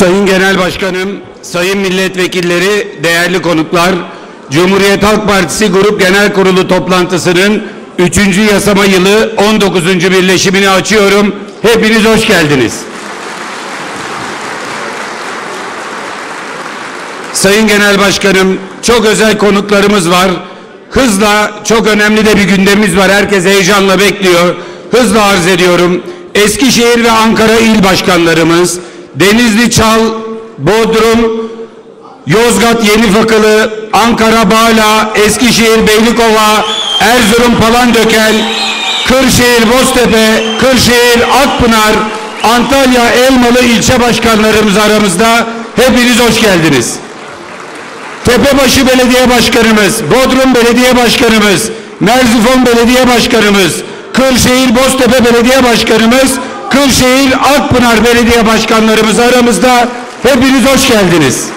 Sayın Genel Başkanım, sayın milletvekilleri, değerli konuklar, Cumhuriyet Halk Partisi Grup Genel Kurulu toplantısının 3. yasama yılı 19. birleşimini açıyorum. Hepiniz hoş geldiniz. Sayın Genel Başkanım, çok özel konuklarımız var. Hızla çok önemli de bir gündemimiz var. Herkes heyecanla bekliyor. Hızla arz ediyorum. Eskişehir ve Ankara il başkanlarımız, Denizli Çal, Bodrum, Yozgat Yenifakılı, Ankara Bağla, Eskişehir Beylikova, Erzurum Palandöken, Kırşehir Boztepe, Kırşehir Akpınar, Antalya Elmalı ilçe başkanlarımız aramızda. Hepiniz hoş geldiniz. Tepebaşı Belediye Başkanımız, Bodrum Belediye Başkanımız, Merzifon Belediye Başkanımız, Kırşehir Boztepe Belediye Başkanımız, Kırşehir Akpınar Belediye Başkanlarımız aramızda. Hepiniz hoş geldiniz.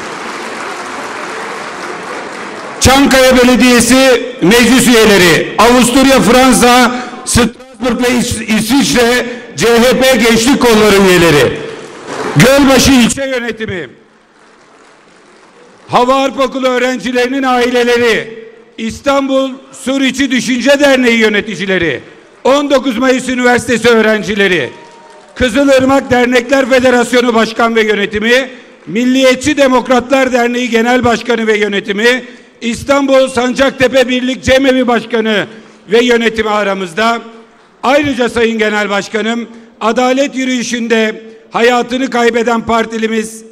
Çankaya Belediyesi meclis üyeleri, Avusturya, Fransa, Strasbourg ve İs- İsviçre CHP Gençlik Kolları üyeleri, Gölbaşı İlçe Yönetimi, Hava Harp Okulu öğrencilerinin aileleri, İstanbul Suriçi Düşünce Derneği yöneticileri, 19 Mayıs Üniversitesi öğrencileri, Kızılırmak Dernekler Federasyonu Başkan ve Yönetimi, Milliyetçi Demokratlar Derneği Genel Başkanı ve Yönetimi, İstanbul Sancaktepe Birlik Cemevi Başkanı ve yönetimi aramızda. Ayrıca Sayın Genel Başkanım, adalet yürüyüşünde hayatını kaybeden partilimiz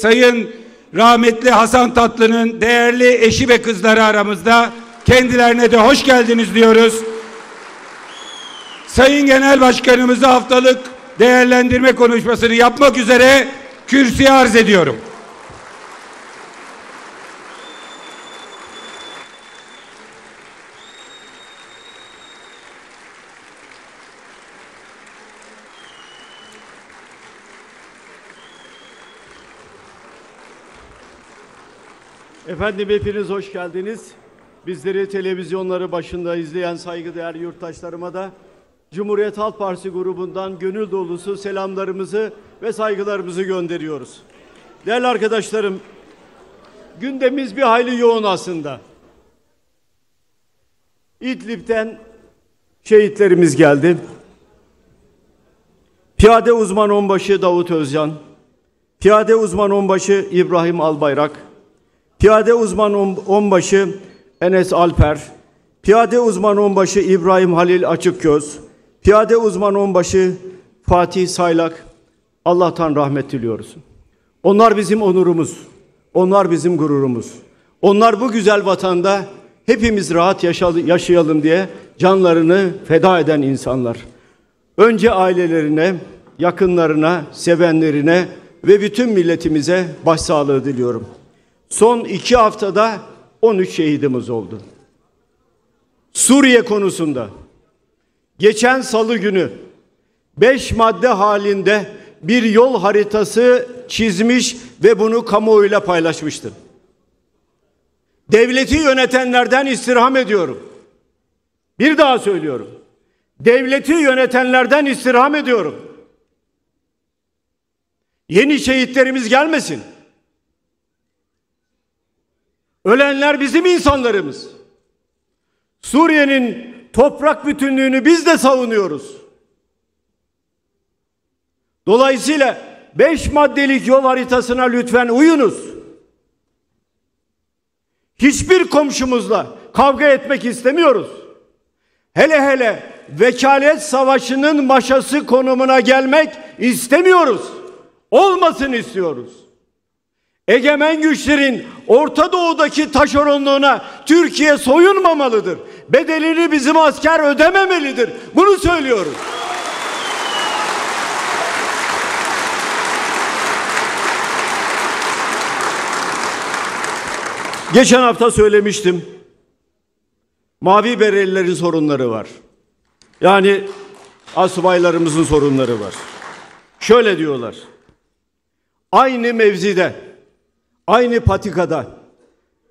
Sayın rahmetli Hasan Tatlı'nın değerli eşi ve kızları aramızda. Kendilerine de hoş geldiniz diyoruz. Sayın Genel Başkanımızı haftalık değerlendirme konuşmasını yapmak üzere kürsüye arz ediyorum. Efendim hepiniz hoş geldiniz. Bizleri televizyonları başında izleyen saygıdeğer yurttaşlarıma da Cumhuriyet Halk Partisi grubundan gönül dolusu selamlarımızı ve saygılarımızı gönderiyoruz. Değerli arkadaşlarım, gündemimiz bir hayli yoğun aslında. İdlib'den şehitlerimiz geldi. Piyade uzman onbaşı Davut Özcan, Piyade uzman onbaşı İbrahim Albayrak, Piyade uzman on- onbaşı Enes Alper, Piyade uzman onbaşı İbrahim Halil Açıkgöz, Piyade uzman onbaşı Fatih Saylak, Allah'tan rahmet diliyoruz. Onlar bizim onurumuz, onlar bizim gururumuz. Onlar bu güzel vatanda hepimiz rahat yaşa- yaşayalım diye canlarını feda eden insanlar. Önce ailelerine, yakınlarına, sevenlerine ve bütün milletimize başsağlığı diliyorum. Son iki haftada 13 şehidimiz oldu. Suriye konusunda geçen salı günü 5 madde halinde bir yol haritası çizmiş ve bunu kamuoyuyla paylaşmıştım. Devleti yönetenlerden istirham ediyorum. Bir daha söylüyorum. Devleti yönetenlerden istirham ediyorum. Yeni şehitlerimiz gelmesin. Ölenler bizim insanlarımız. Suriye'nin toprak bütünlüğünü biz de savunuyoruz. Dolayısıyla beş maddelik yol haritasına lütfen uyunuz. Hiçbir komşumuzla kavga etmek istemiyoruz. Hele hele vekalet savaşının maşası konumuna gelmek istemiyoruz. Olmasın istiyoruz. Egemen güçlerin Orta Doğu'daki taşeronluğuna Türkiye soyunmamalıdır. Bedelini bizim asker ödememelidir. Bunu söylüyoruz. Geçen hafta söylemiştim. Mavi berelilerin sorunları var. Yani asubaylarımızın sorunları var. Şöyle diyorlar. Aynı mevzide, aynı patikada,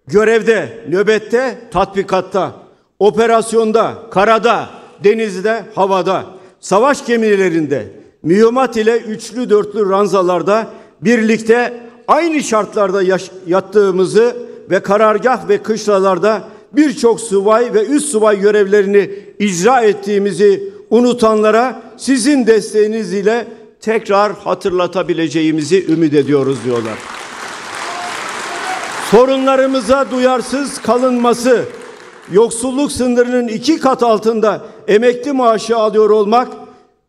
görevde, nöbette, tatbikatta, operasyonda, karada, denizde, havada, savaş gemilerinde, mühimmat ile üçlü dörtlü ranzalarda birlikte aynı şartlarda yaş- yattığımızı ve karargah ve kışlalarda birçok subay ve üst subay görevlerini icra ettiğimizi unutanlara sizin desteğiniz ile tekrar hatırlatabileceğimizi ümit ediyoruz diyorlar. Sorunlarımıza duyarsız kalınması, yoksulluk sınırının iki kat altında emekli maaşı alıyor olmak,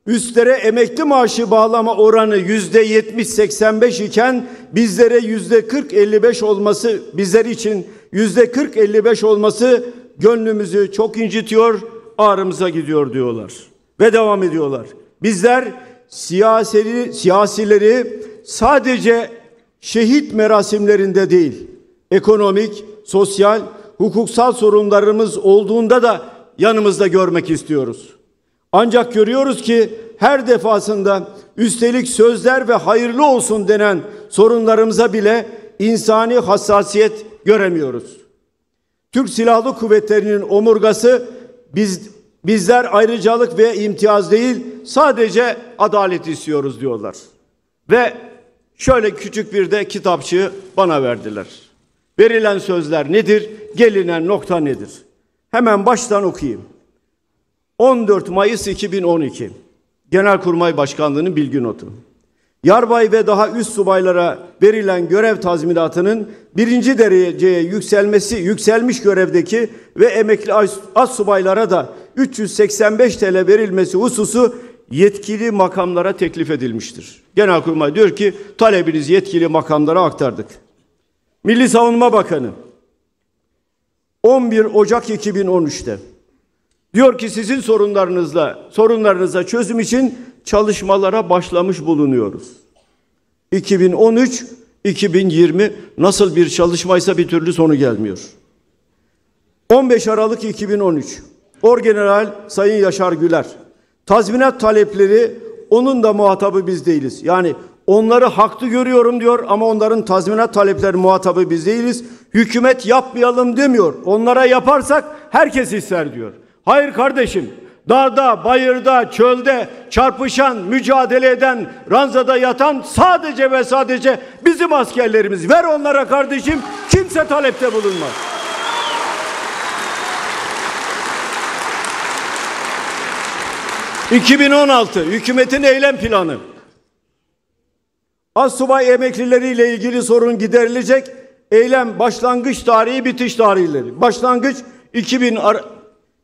üstlere emekli maaşı bağlama oranı yüzde 70-85 iken bizlere yüzde 40-55 olması, bizler için yüzde 40-55 olması gönlümüzü çok incitiyor, ağrımıza gidiyor diyorlar. Ve devam ediyorlar. Bizler siyaseli, siyasileri sadece şehit merasimlerinde değil, ekonomik, sosyal, hukuksal sorunlarımız olduğunda da yanımızda görmek istiyoruz. Ancak görüyoruz ki her defasında üstelik sözler ve hayırlı olsun denen sorunlarımıza bile insani hassasiyet göremiyoruz. Türk Silahlı Kuvvetleri'nin omurgası biz bizler ayrıcalık ve imtiyaz değil sadece adalet istiyoruz diyorlar. Ve şöyle küçük bir de kitapçığı bana verdiler. Verilen sözler nedir? Gelinen nokta nedir? Hemen baştan okuyayım. 14 Mayıs 2012 Genelkurmay Başkanlığı'nın bilgi notu. Yarbay ve daha üst subaylara verilen görev tazminatının birinci dereceye yükselmesi, yükselmiş görevdeki ve emekli az, subaylara da 385 TL verilmesi hususu yetkili makamlara teklif edilmiştir. Genelkurmay diyor ki talebiniz yetkili makamlara aktardık. Milli Savunma Bakanı 11 Ocak 2013'te diyor ki sizin sorunlarınızla sorunlarınıza çözüm için çalışmalara başlamış bulunuyoruz. 2013 2020 nasıl bir çalışmaysa bir türlü sonu gelmiyor. 15 Aralık 2013 Orgeneral Sayın Yaşar Güler tazminat talepleri onun da muhatabı biz değiliz. Yani onları haklı görüyorum diyor ama onların tazminat talepleri muhatabı biz değiliz. Hükümet yapmayalım demiyor. Onlara yaparsak herkes ister diyor. Hayır kardeşim. Dağda, bayırda, çölde çarpışan, mücadele eden, ranzada yatan sadece ve sadece bizim askerlerimiz. Ver onlara kardeşim. Kimse talepte bulunmaz. ...2016 hükümetin eylem planı. Assubay emeklileriyle ilgili sorun giderilecek. Eylem başlangıç tarihi, bitiş tarihleri. Başlangıç 2000 Ar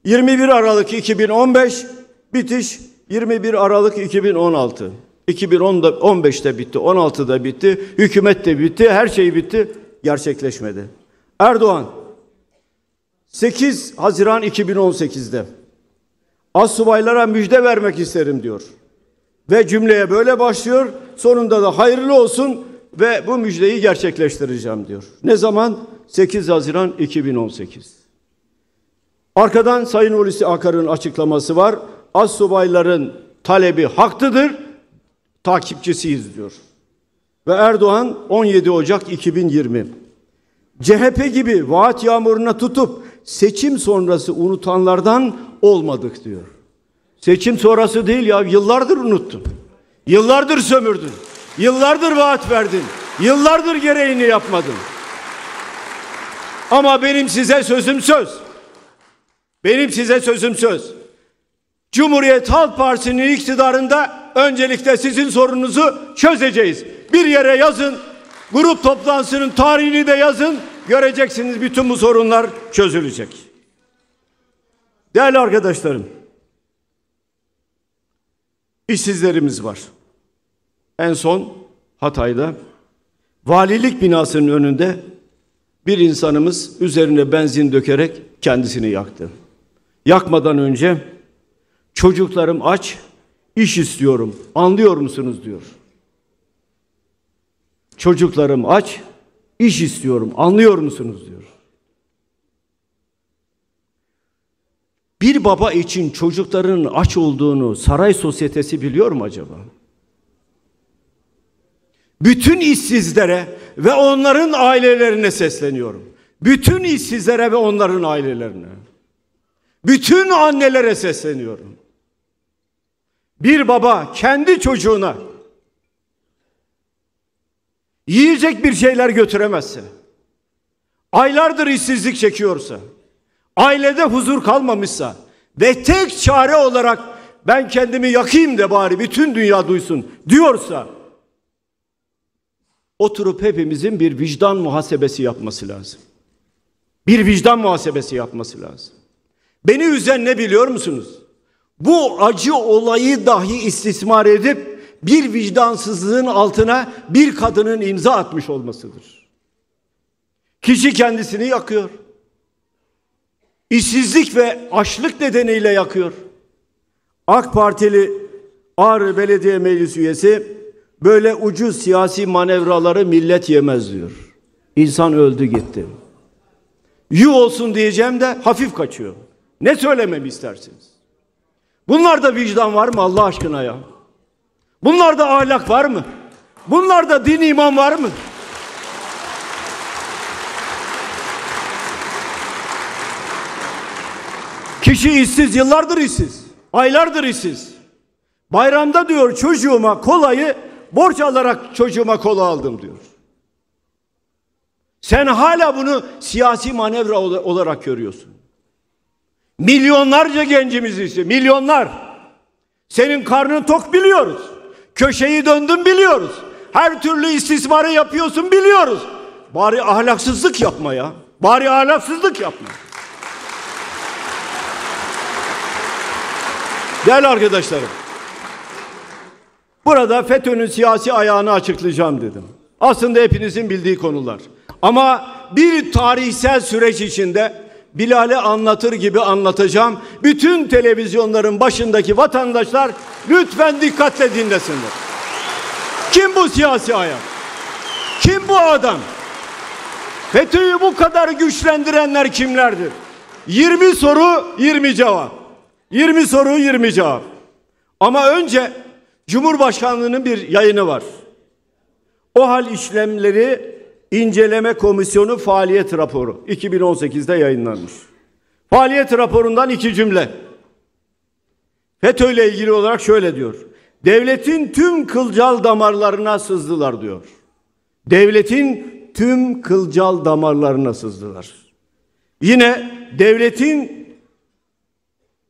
21 Aralık 2015, bitiş 21 Aralık 2016. 2010'da 15'te bitti, 16'da bitti, hükümet de bitti, her şey bitti, gerçekleşmedi. Erdoğan 8 Haziran 2018'de Assubaylara müjde vermek isterim diyor. Ve cümleye böyle başlıyor. Sonunda da hayırlı olsun ve bu müjdeyi gerçekleştireceğim diyor. Ne zaman? 8 Haziran 2018. Arkadan Sayın Hulusi Akar'ın açıklaması var. Az subayların talebi haklıdır, takipçisiyiz diyor. Ve Erdoğan 17 Ocak 2020. CHP gibi vaat yağmuruna tutup seçim sonrası unutanlardan olmadık diyor. Seçim sonrası değil ya yıllardır unuttun. Yıllardır sömürdün. Yıllardır vaat verdin. Yıllardır gereğini yapmadın. Ama benim size sözüm söz. Benim size sözüm söz. Cumhuriyet Halk Partisi'nin iktidarında öncelikle sizin sorununuzu çözeceğiz. Bir yere yazın. Grup toplantısının tarihini de yazın. Göreceksiniz bütün bu sorunlar çözülecek. Değerli arkadaşlarım. işsizlerimiz var. En son Hatay'da valilik binasının önünde bir insanımız üzerine benzin dökerek kendisini yaktı. Yakmadan önce çocuklarım aç, iş istiyorum. Anlıyor musunuz diyor. Çocuklarım aç, iş istiyorum. Anlıyor musunuz diyor. Bir baba için çocuklarının aç olduğunu saray sosyetesi biliyor mu acaba? Bütün işsizlere ve onların ailelerine sesleniyorum. Bütün işsizlere ve onların ailelerine. Bütün annelere sesleniyorum. Bir baba kendi çocuğuna yiyecek bir şeyler götüremezse, aylardır işsizlik çekiyorsa, ailede huzur kalmamışsa ve tek çare olarak ben kendimi yakayım de bari bütün dünya duysun diyorsa oturup hepimizin bir vicdan muhasebesi yapması lazım. Bir vicdan muhasebesi yapması lazım. Beni üzen ne biliyor musunuz? Bu acı olayı dahi istismar edip bir vicdansızlığın altına bir kadının imza atmış olmasıdır. Kişi kendisini yakıyor. İşsizlik ve açlık nedeniyle yakıyor. AK Partili Ağrı Belediye Meclis üyesi böyle ucuz siyasi manevraları millet yemez diyor. İnsan öldü gitti. Yu olsun diyeceğim de hafif kaçıyor. Ne söylememi istersiniz? Bunlarda vicdan var mı Allah aşkına ya? Bunlarda ahlak var mı? Bunlarda din iman var mı? Kişi işsiz, yıllardır işsiz. Aylardır işsiz. Bayramda diyor çocuğuma kolayı borç alarak çocuğuma kola aldım diyor. Sen hala bunu siyasi manevra olarak görüyorsun. Milyonlarca gencimiz ise milyonlar. Senin karnın tok biliyoruz. Köşeyi döndün biliyoruz. Her türlü istismarı yapıyorsun biliyoruz. Bari ahlaksızlık yapma ya. Bari ahlaksızlık yapma. Değerli arkadaşlarım. Burada FETÖ'nün siyasi ayağını açıklayacağım dedim. Aslında hepinizin bildiği konular. Ama bir tarihsel süreç içinde Bilal'e anlatır gibi anlatacağım. Bütün televizyonların başındaki vatandaşlar lütfen dikkatle dinlesinler. Kim bu siyasi ayak? Kim bu adam? FETÖ'yü bu kadar güçlendirenler kimlerdir? 20 soru 20 cevap. 20 soru 20 cevap. Ama önce Cumhurbaşkanlığının bir yayını var. O hal işlemleri İnceleme Komisyonu faaliyet raporu 2018'de yayınlanmış. Faaliyet raporundan iki cümle. FETÖ ile ilgili olarak şöyle diyor. Devletin tüm kılcal damarlarına sızdılar diyor. Devletin tüm kılcal damarlarına sızdılar. Yine devletin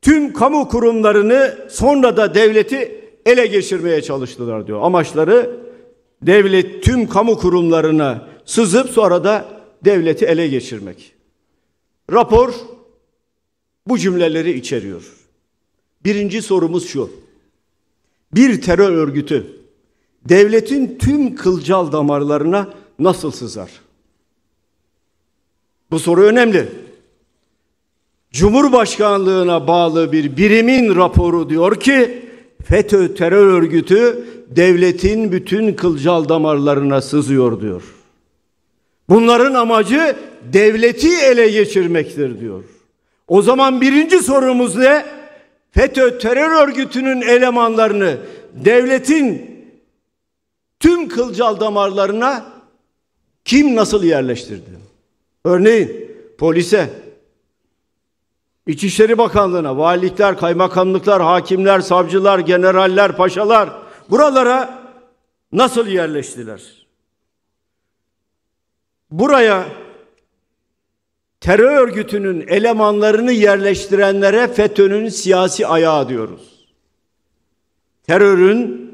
tüm kamu kurumlarını sonra da devleti ele geçirmeye çalıştılar diyor. Amaçları devlet tüm kamu kurumlarına sızıp sonra da devleti ele geçirmek. Rapor bu cümleleri içeriyor. Birinci sorumuz şu. Bir terör örgütü devletin tüm kılcal damarlarına nasıl sızar? Bu soru önemli. Cumhurbaşkanlığına bağlı bir birimin raporu diyor ki FETÖ terör örgütü devletin bütün kılcal damarlarına sızıyor diyor. Bunların amacı devleti ele geçirmektir diyor. O zaman birinci sorumuz ne? FETÖ terör örgütünün elemanlarını devletin tüm kılcal damarlarına kim nasıl yerleştirdi? Örneğin polise, İçişleri Bakanlığı'na, valilikler, kaymakamlıklar, hakimler, savcılar, generaller, paşalar buralara nasıl yerleştiler? Buraya terör örgütünün elemanlarını yerleştirenlere FETÖ'nün siyasi ayağı diyoruz. Terörün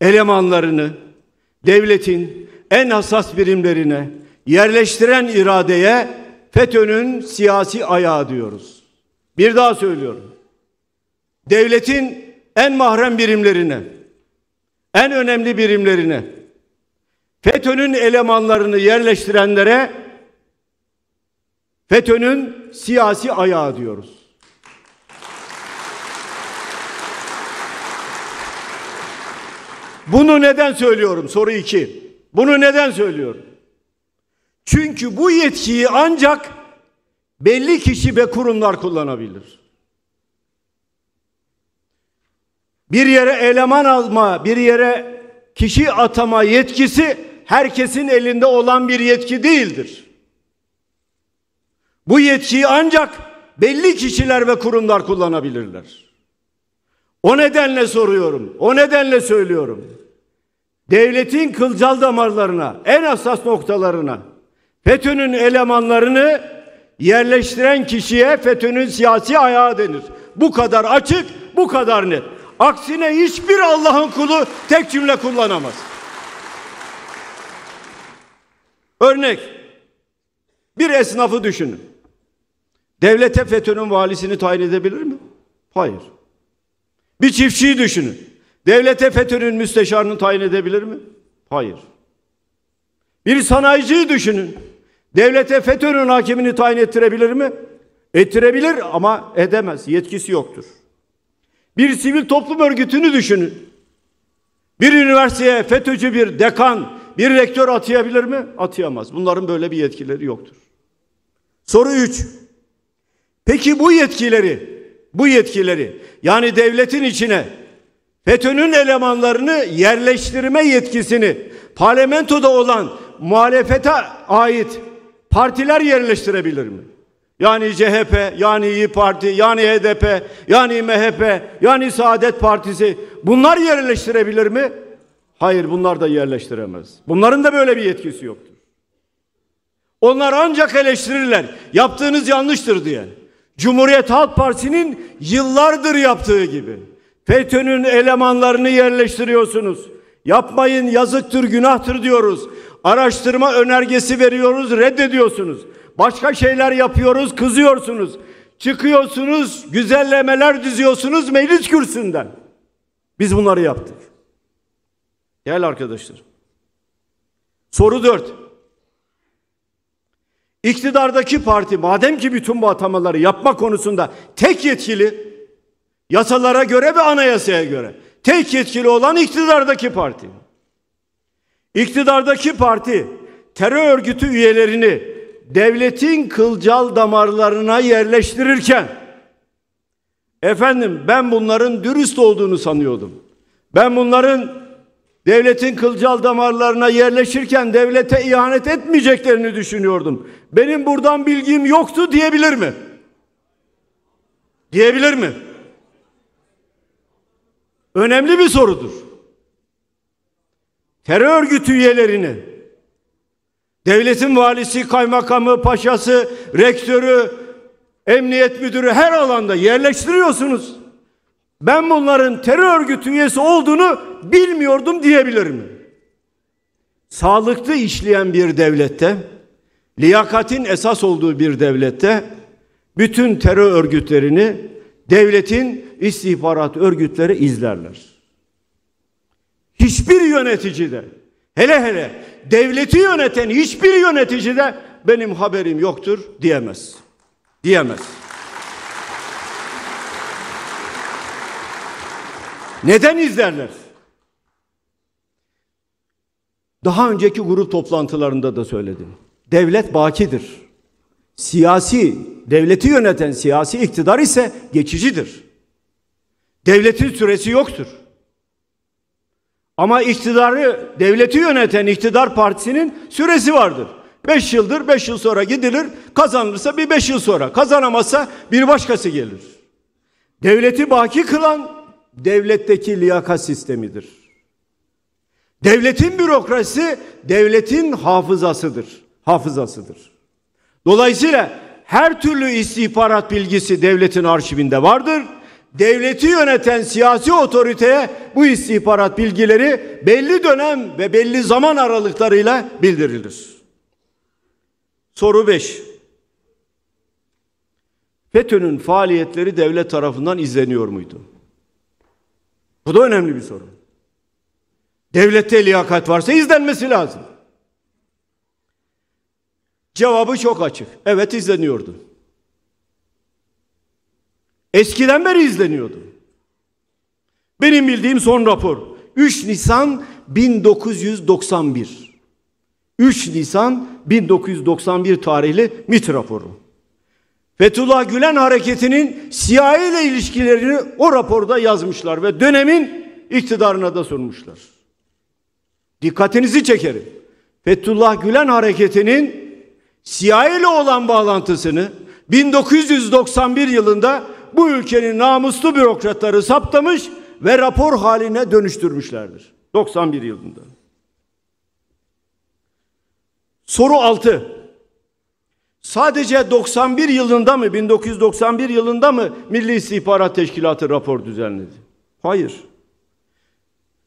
elemanlarını devletin en hassas birimlerine yerleştiren iradeye FETÖ'nün siyasi ayağı diyoruz. Bir daha söylüyorum. Devletin en mahrem birimlerine, en önemli birimlerine, FETÖ'nün elemanlarını yerleştirenlere FETÖ'nün siyasi ayağı diyoruz. Bunu neden söylüyorum? Soru iki. Bunu neden söylüyorum? Çünkü bu yetkiyi ancak belli kişi ve kurumlar kullanabilir. Bir yere eleman alma, bir yere kişi atama yetkisi herkesin elinde olan bir yetki değildir. Bu yetkiyi ancak belli kişiler ve kurumlar kullanabilirler. O nedenle soruyorum, o nedenle söylüyorum. devletin kılcal damarlarına, en hassas noktalarına FETÖ'nün elemanlarını yerleştiren kişiye FETÖ'nün siyasi ayağı denir. Bu kadar açık, bu kadar net. Aksine hiçbir Allah'ın kulu tek cümle kullanamaz. Örnek. Bir esnafı düşünün. Devlete FETÖ'nün valisini tayin edebilir mi? Hayır. Bir çiftçiyi düşünün. Devlete FETÖ'nün müsteşarını tayin edebilir mi? Hayır. Bir sanayiciyi düşünün. Devlete FETÖ'nün hakimini tayin ettirebilir mi? Ettirebilir ama edemez. Yetkisi yoktur. Bir sivil toplum örgütünü düşünün. Bir üniversiteye FETÖ'cü bir dekan, bir rektör atayabilir mi? Atayamaz. Bunların böyle bir yetkileri yoktur. Soru 3. Peki bu yetkileri, bu yetkileri yani devletin içine FETÖ'nün elemanlarını yerleştirme yetkisini parlamentoda olan muhalefete ait partiler yerleştirebilir mi? Yani CHP, yani İyi Parti, yani HDP, yani MHP, yani Saadet Partisi bunlar yerleştirebilir mi? Hayır bunlar da yerleştiremez. Bunların da böyle bir yetkisi yoktur. Onlar ancak eleştirirler. Yaptığınız yanlıştır diye. Cumhuriyet Halk Partisi'nin yıllardır yaptığı gibi. FETÖ'nün elemanlarını yerleştiriyorsunuz. Yapmayın yazıktır günahtır diyoruz. Araştırma önergesi veriyoruz reddediyorsunuz. Başka şeyler yapıyoruz kızıyorsunuz. Çıkıyorsunuz güzellemeler diziyorsunuz meclis kürsünden. Biz bunları yaptık. Gel arkadaşlar. Soru 4. İktidardaki parti madem ki bütün bu atamaları yapma konusunda tek yetkili yasalara göre ve anayasaya göre tek yetkili olan iktidardaki parti. İktidardaki parti terör örgütü üyelerini devletin kılcal damarlarına yerleştirirken efendim ben bunların dürüst olduğunu sanıyordum. Ben bunların devletin kılcal damarlarına yerleşirken devlete ihanet etmeyeceklerini düşünüyordum. Benim buradan bilgim yoktu diyebilir mi? Diyebilir mi? Önemli bir sorudur. Terör örgütü üyelerini devletin valisi, kaymakamı, paşası, rektörü, emniyet müdürü her alanda yerleştiriyorsunuz. Ben bunların terör örgütü üyesi olduğunu bilmiyordum diyebilir mi? Sağlıklı işleyen bir devlette, liyakatin esas olduğu bir devlette bütün terör örgütlerini devletin istihbarat örgütleri izlerler. Hiçbir yönetici de hele hele devleti yöneten hiçbir yönetici de benim haberim yoktur diyemez. Diyemez. Neden izlerler? Daha önceki grup toplantılarında da söyledim. Devlet bakidir. Siyasi, devleti yöneten siyasi iktidar ise geçicidir. Devletin süresi yoktur. Ama iktidarı, devleti yöneten iktidar partisinin süresi vardır. Beş yıldır, beş yıl sonra gidilir, kazanırsa bir beş yıl sonra, kazanamazsa bir başkası gelir. Devleti baki kılan devletteki liyakat sistemidir. Devletin bürokrasisi devletin hafızasıdır. Hafızasıdır. Dolayısıyla her türlü istihbarat bilgisi devletin arşivinde vardır. Devleti yöneten siyasi otoriteye bu istihbarat bilgileri belli dönem ve belli zaman aralıklarıyla bildirilir. Soru 5. FETÖ'nün faaliyetleri devlet tarafından izleniyor muydu? Bu da önemli bir soru. Devlette liyakat varsa izlenmesi lazım. Cevabı çok açık. Evet izleniyordu. Eskiden beri izleniyordu. Benim bildiğim son rapor 3 Nisan 1991. 3 Nisan 1991 tarihli MIT raporu. Fethullah Gülen hareketinin CIA ile ilişkilerini o raporda yazmışlar ve dönemin iktidarına da sunmuşlar. Dikkatinizi çekerim. Fethullah Gülen hareketinin CIA ile olan bağlantısını 1991 yılında bu ülkenin namuslu bürokratları saptamış ve rapor haline dönüştürmüşlerdir. 91 yılında. Soru 6. Sadece 91 yılında mı 1991 yılında mı Milli İstihbarat Teşkilatı rapor düzenledi? Hayır.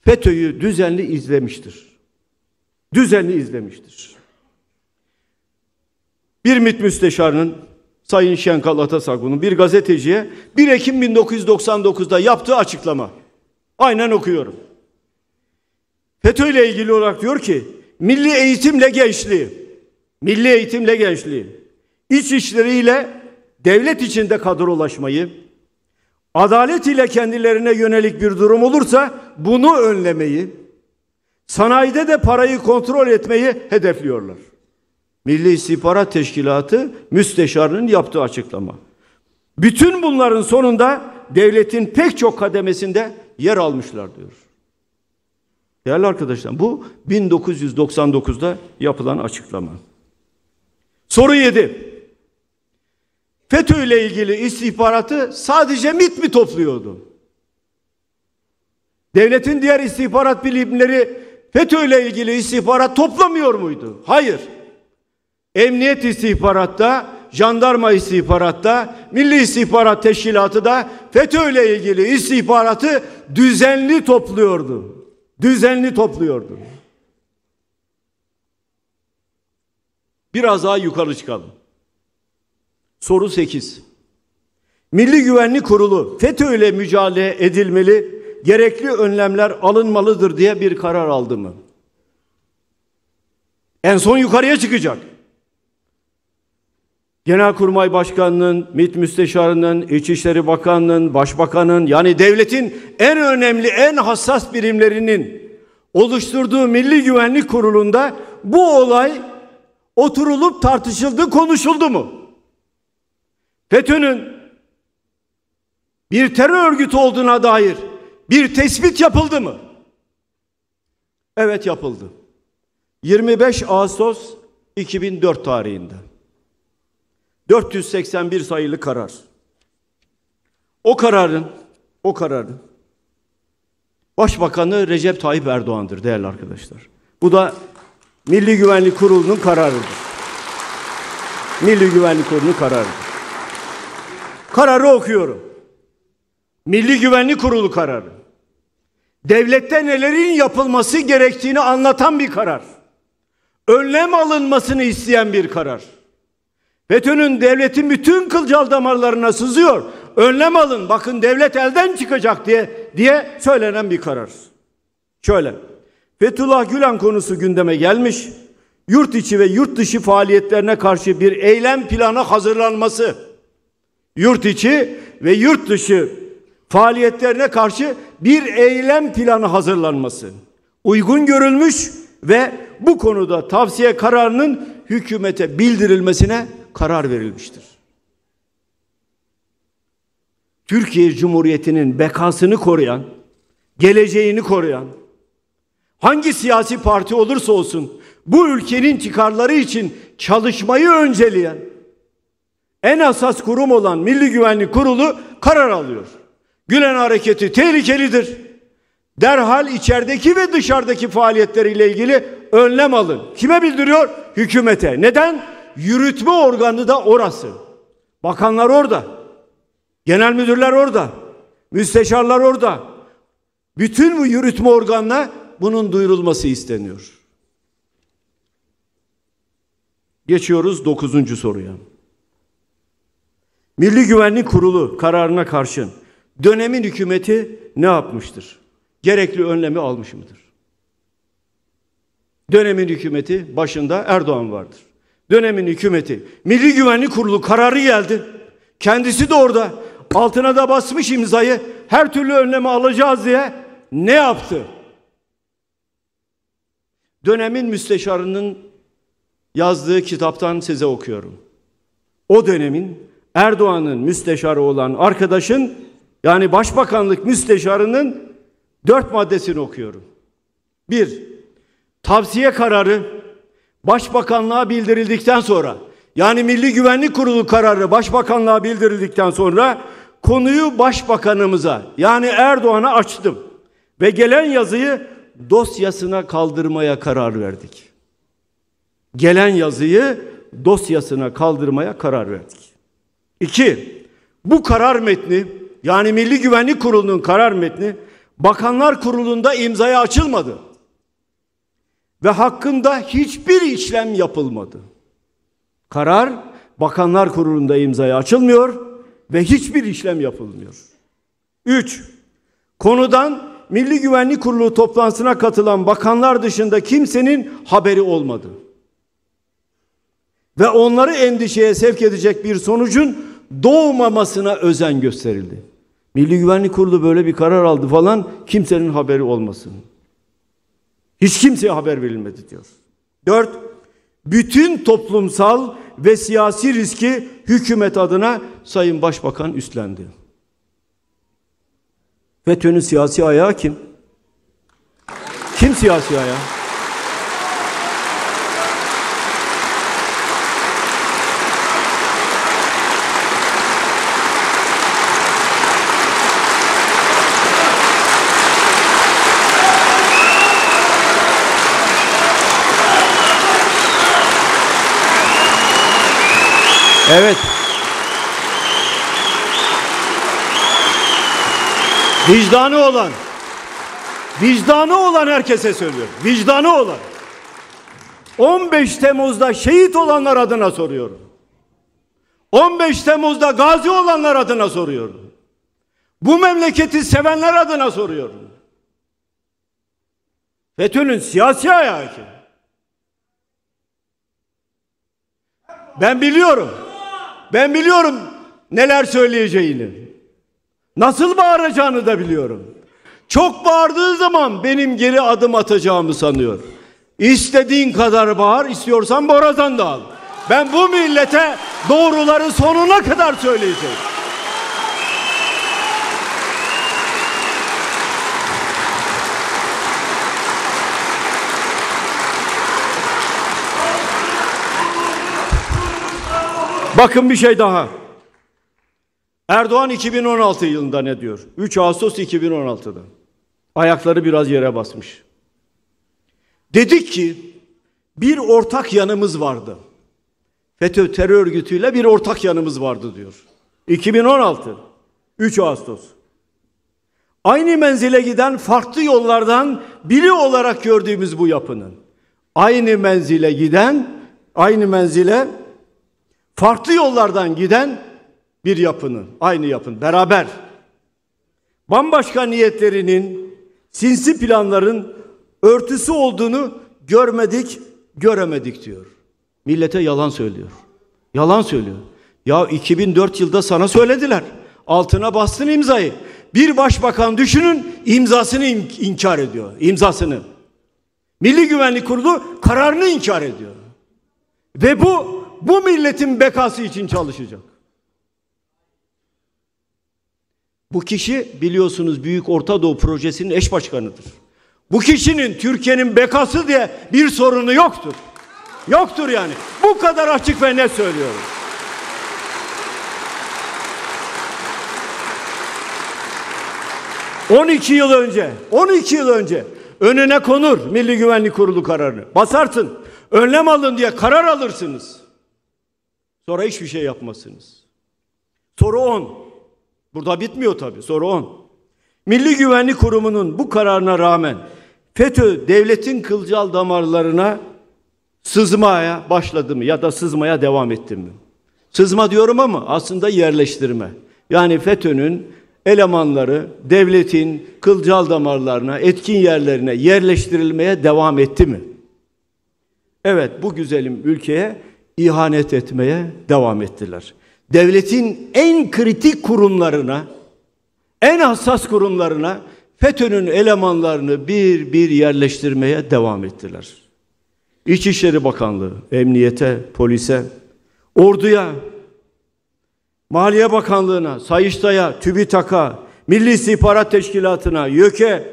FETÖ'yü düzenli izlemiştir. Düzenli izlemiştir. Bir MİT müsteşarının Sayın Şenkal Atasagun'un bir gazeteciye 1 Ekim 1999'da yaptığı açıklama. Aynen okuyorum. FETÖ ile ilgili olarak diyor ki milli eğitimle gençliği, milli eğitimle gençliği, iç işleriyle devlet içinde kadrolaşmayı, adalet ile kendilerine yönelik bir durum olursa bunu önlemeyi, sanayide de parayı kontrol etmeyi hedefliyorlar. Milli İstihbarat Teşkilatı müsteşarının yaptığı açıklama. Bütün bunların sonunda devletin pek çok kademesinde yer almışlar diyor. Değerli arkadaşlar bu 1999'da yapılan açıklama. Soru 7. FETÖ ile ilgili istihbaratı sadece MIT mi topluyordu? Devletin diğer istihbarat bilimleri FETÖ ile ilgili istihbarat toplamıyor muydu? Hayır. Emniyet istihbaratta, jandarma istihbaratta, Milli İstihbarat Teşkilatı da FETÖ ile ilgili istihbaratı düzenli topluyordu. Düzenli topluyordu. Biraz daha yukarı çıkalım. Soru 8. Milli Güvenlik Kurulu FETÖ ile mücadele edilmeli, gerekli önlemler alınmalıdır diye bir karar aldı mı? En son yukarıya çıkacak. Genelkurmay Başkanı'nın, MİT Müsteşarı'nın, İçişleri Bakanı'nın, Başbakan'ın yani devletin en önemli, en hassas birimlerinin oluşturduğu Milli Güvenlik Kurulu'nda bu olay oturulup tartışıldı, konuşuldu mu? FETÖ'nün bir terör örgütü olduğuna dair bir tespit yapıldı mı? Evet yapıldı. 25 Ağustos 2004 tarihinde. 481 sayılı karar. O kararın o kararın Başbakanı Recep Tayyip Erdoğan'dır değerli arkadaşlar. Bu da Milli Güvenlik Kurulu'nun kararıdır. Milli Güvenlik Kurulu'nun kararıdır. Kararı okuyorum. Milli Güvenlik Kurulu kararı. Devlette nelerin yapılması gerektiğini anlatan bir karar. Önlem alınmasını isteyen bir karar. FETÖ'nün devletin bütün kılcal damarlarına sızıyor. Önlem alın bakın devlet elden çıkacak diye diye söylenen bir karar. Şöyle. Fethullah Gülen konusu gündeme gelmiş. Yurt içi ve yurt dışı faaliyetlerine karşı bir eylem planı hazırlanması. Yurt içi ve yurt dışı faaliyetlerine karşı bir eylem planı hazırlanması. Uygun görülmüş ve bu konuda tavsiye kararının hükümete bildirilmesine karar verilmiştir. Türkiye Cumhuriyeti'nin bekasını koruyan, geleceğini koruyan, hangi siyasi parti olursa olsun bu ülkenin çıkarları için çalışmayı önceleyen en asas kurum olan Milli Güvenlik Kurulu karar alıyor. Gülen hareketi tehlikelidir. Derhal içerideki ve dışarıdaki faaliyetleriyle ilgili önlem alın. Kime bildiriyor? Hükümete. Neden? Yürütme organı da orası. Bakanlar orada. Genel müdürler orada. Müsteşarlar orada. Bütün bu yürütme organına bunun duyurulması isteniyor. Geçiyoruz dokuzuncu soruya. Milli Güvenlik Kurulu kararına karşın dönemin hükümeti ne yapmıştır? Gerekli önlemi almış mıdır? Dönemin hükümeti başında Erdoğan vardır. Dönemin hükümeti Milli Güvenlik Kurulu kararı geldi. Kendisi de orada. Altına da basmış imzayı. Her türlü önlemi alacağız diye ne yaptı? Dönemin müsteşarının yazdığı kitaptan size okuyorum. O dönemin Erdoğan'ın müsteşarı olan arkadaşın yani başbakanlık müsteşarının dört maddesini okuyorum. Bir, tavsiye kararı başbakanlığa bildirildikten sonra yani Milli Güvenlik Kurulu kararı başbakanlığa bildirildikten sonra konuyu başbakanımıza yani Erdoğan'a açtım ve gelen yazıyı dosyasına kaldırmaya karar verdik. gelen yazıyı dosyasına kaldırmaya karar verdik. İki, bu karar metni yani Milli Güvenlik Kurulu'nun karar metni Bakanlar Kurulu'nda imzaya açılmadı. Ve hakkında hiçbir işlem yapılmadı. Karar Bakanlar Kurulu'nda imzaya açılmıyor ve hiçbir işlem yapılmıyor. 3. Konudan Milli Güvenlik Kurulu toplantısına katılan bakanlar dışında kimsenin haberi olmadı. Ve onları endişeye sevk edecek bir sonucun doğmamasına özen gösterildi. Milli Güvenlik Kurulu böyle bir karar aldı falan kimsenin haberi olmasın. Hiç kimseye haber verilmedi diyor. Dört, bütün toplumsal ve siyasi riski hükümet adına Sayın Başbakan üstlendi. FETÖ'nün siyasi ayağı kim? Kim siyasi ayağı? Evet. Vicdanı olan, vicdanı olan herkese söylüyorum. Vicdanı olan. 15 Temmuz'da şehit olanlar adına soruyorum. 15 Temmuz'da gazi olanlar adına soruyorum. Bu memleketi sevenler adına soruyorum. FETÖ'nün siyasi ayağı kim? Ben biliyorum. Ben biliyorum neler söyleyeceğini. Nasıl bağıracağını da biliyorum. Çok bağırdığı zaman benim geri adım atacağımı sanıyor. İstediğin kadar bağır, istiyorsan borazan da al. Ben bu millete doğruları sonuna kadar söyleyeceğim. Bakın bir şey daha. Erdoğan 2016 yılında ne diyor? 3 Ağustos 2016'da. Ayakları biraz yere basmış. Dedik ki bir ortak yanımız vardı. FETÖ terör örgütüyle bir ortak yanımız vardı diyor. 2016 3 Ağustos. Aynı menzile giden farklı yollardan biri olarak gördüğümüz bu yapının. Aynı menzile giden, aynı menzile farklı yollardan giden bir yapının, aynı yapın, beraber. Bambaşka niyetlerinin, sinsi planların örtüsü olduğunu görmedik, göremedik diyor. Millete yalan söylüyor. Yalan söylüyor. Ya 2004 yılda sana söylediler. Altına bastın imzayı. Bir başbakan düşünün imzasını inkar ediyor. İmzasını. Milli Güvenlik Kurulu kararını inkar ediyor. Ve bu bu milletin bekası için çalışacak. Bu kişi biliyorsunuz Büyük Orta Doğu Projesi'nin eş başkanıdır. Bu kişinin Türkiye'nin bekası diye bir sorunu yoktur. Yoktur yani. Bu kadar açık ve net söylüyorum. ...12 yıl önce, 12 yıl önce önüne konur Milli Güvenlik Kurulu kararını. Basarsın, önlem alın diye karar alırsınız. Sonra hiçbir şey yapmazsınız. Soru 10. Burada bitmiyor tabii. Soru 10. Milli Güvenlik Kurumu'nun bu kararına rağmen FETÖ devletin kılcal damarlarına sızmaya başladı mı ya da sızmaya devam etti mi? Sızma diyorum ama aslında yerleştirme. Yani FETÖ'nün elemanları devletin kılcal damarlarına, etkin yerlerine yerleştirilmeye devam etti mi? Evet bu güzelim ülkeye ihanet etmeye devam ettiler. Devletin en kritik kurumlarına, en hassas kurumlarına FETÖ'nün elemanlarını bir bir yerleştirmeye devam ettiler. İçişleri Bakanlığı, emniyete, polise, orduya, Maliye Bakanlığı'na, Sayıştay'a, TÜBİTAK'a, Milli İstihbarat Teşkilatı'na, YÖK'e,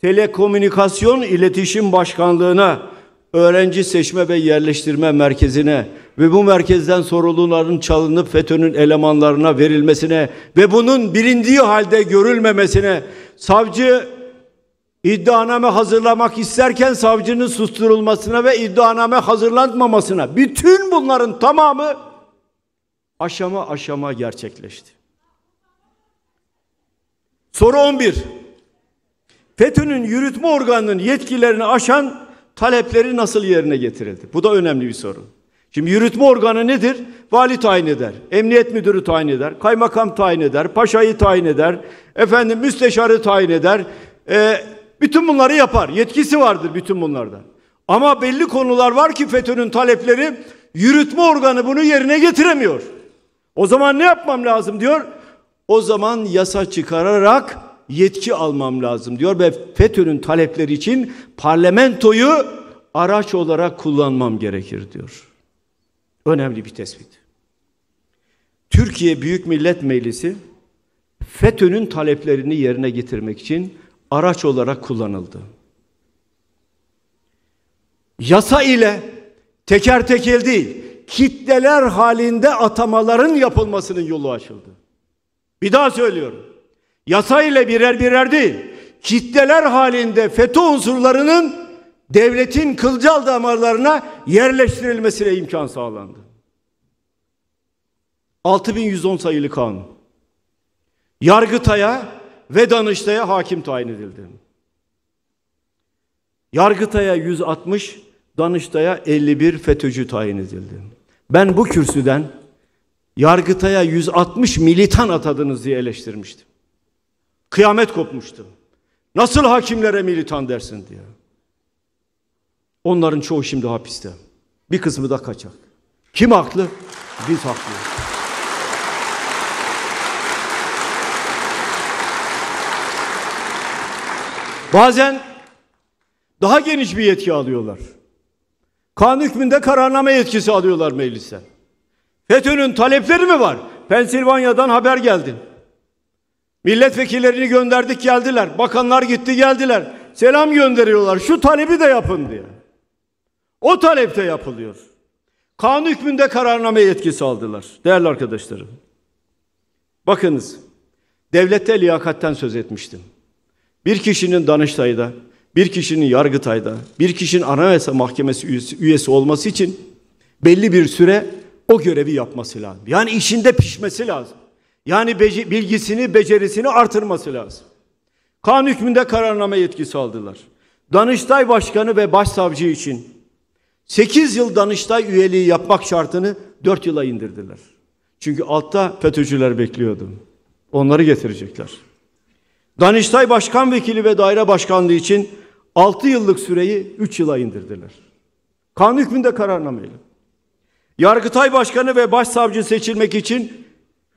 Telekomünikasyon İletişim Başkanlığı'na, Öğrenci Seçme ve Yerleştirme Merkezi'ne ve bu merkezden sorumluların çalınıp FETÖ'nün elemanlarına verilmesine ve bunun bilindiği halde görülmemesine savcı iddianame hazırlamak isterken savcının susturulmasına ve iddianame hazırlanmamasına bütün bunların tamamı aşama aşama gerçekleşti. Soru 11. FETÖ'nün yürütme organının yetkilerini aşan talepleri nasıl yerine getirildi? Bu da önemli bir soru. Şimdi yürütme organı nedir? Vali tayin eder, emniyet müdürü tayin eder, kaymakam tayin eder, paşayı tayin eder, efendim müsteşarı tayin eder. E, bütün bunları yapar. Yetkisi vardır bütün bunlarda. Ama belli konular var ki FETÖ'nün talepleri yürütme organı bunu yerine getiremiyor. O zaman ne yapmam lazım diyor? O zaman yasa çıkararak yetki almam lazım diyor ve FETÖ'nün talepleri için parlamentoyu araç olarak kullanmam gerekir diyor. Önemli bir tespit. Türkiye Büyük Millet Meclisi FETÖ'nün taleplerini yerine getirmek için araç olarak kullanıldı. Yasa ile teker tekel değil, kitleler halinde atamaların yapılmasının yolu açıldı. Bir daha söylüyorum. Yasa ile birer birer değil, kitleler halinde FETÖ unsurlarının devletin kılcal damarlarına yerleştirilmesine imkan sağlandı. 6110 sayılı kanun. Yargıtay'a ve Danıştay'a hakim tayin edildi. Yargıtay'a 160, Danıştay'a 51 FETÖ'cü tayin edildi. Ben bu kürsüden Yargıtay'a 160 militan atadınız diye eleştirmiştim. Kıyamet kopmuştu. Nasıl hakimlere militan dersin diye. Onların çoğu şimdi hapiste. Bir kısmı da kaçak. Kim haklı? Biz haklıyız. Bazen daha geniş bir yetki alıyorlar. Kanun hükmünde kararname yetkisi alıyorlar meclisten. FETÖ'nün talepleri mi var? Pensilvanya'dan haber geldi. Milletvekillerini gönderdik geldiler. Bakanlar gitti geldiler. Selam gönderiyorlar. Şu talebi de yapın diye. O talep de yapılıyor. Kanun hükmünde kararname yetkisi aldılar. Değerli arkadaşlarım. Bakınız. Devlette liyakatten söz etmiştim. Bir kişinin Danıştay'da, bir kişinin Yargıtay'da, bir kişinin Anayasa Mahkemesi üyesi, üyesi olması için belli bir süre o görevi yapması lazım. Yani işinde pişmesi lazım. Yani bilgisini, becerisini artırması lazım. Kanun hükmünde kararname yetkisi aldılar. Danıştay Başkanı ve Başsavcı için 8 yıl Danıştay üyeliği yapmak şartını 4 yıla indirdiler. Çünkü altta FETÖ'cüler bekliyordu. Onları getirecekler. Danıştay Başkan Vekili ve Daire Başkanlığı için 6 yıllık süreyi 3 yıla indirdiler. Kanun hükmünde kararnameyle. Yargıtay Başkanı ve Başsavcı seçilmek için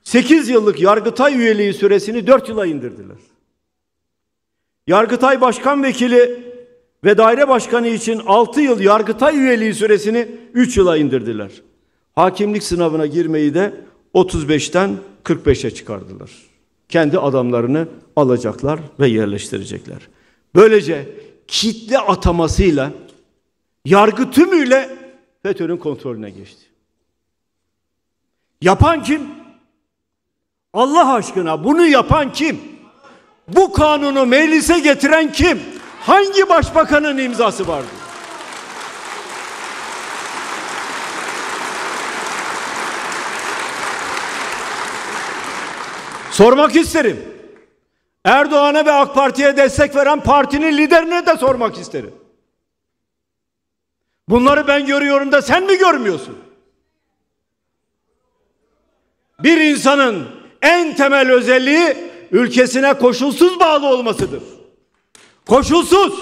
8 yıllık Yargıtay üyeliği süresini 4 yıla indirdiler. Yargıtay Başkan Vekili ve Daire Başkanı için 6 yıl Yargıtay üyeliği süresini 3 yıla indirdiler. Hakimlik sınavına girmeyi de 35'ten 45'e çıkardılar. Kendi adamlarını alacaklar ve yerleştirecekler. Böylece kitle atamasıyla yargı tümüyle FETÖ'nün kontrolüne geçti. Yapan kim? Allah aşkına bunu yapan kim? Bu kanunu meclise getiren kim? Hangi başbakanın imzası vardı? Sormak isterim. Erdoğan'a ve AK Parti'ye destek veren partinin liderine de sormak isterim. Bunları ben görüyorum da sen mi görmüyorsun? Bir insanın en temel özelliği ülkesine koşulsuz bağlı olmasıdır. Koşulsuz.